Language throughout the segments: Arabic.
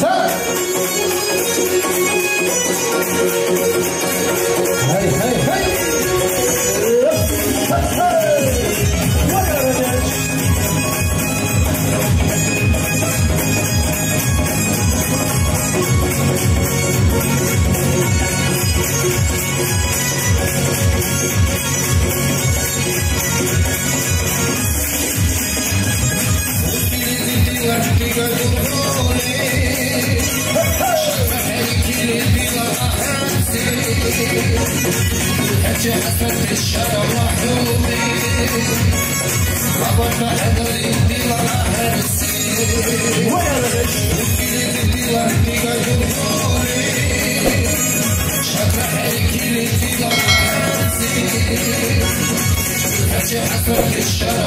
Set. حتى افتش أنا محظوظي عبر ما ادري اني راح نسيت ولا الغش اللي وحدي قدوري شبح الكليتي راح نسيت حتى افتش أنا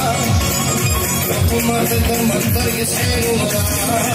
وما تتمنى يسحنها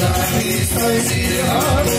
Thy sight is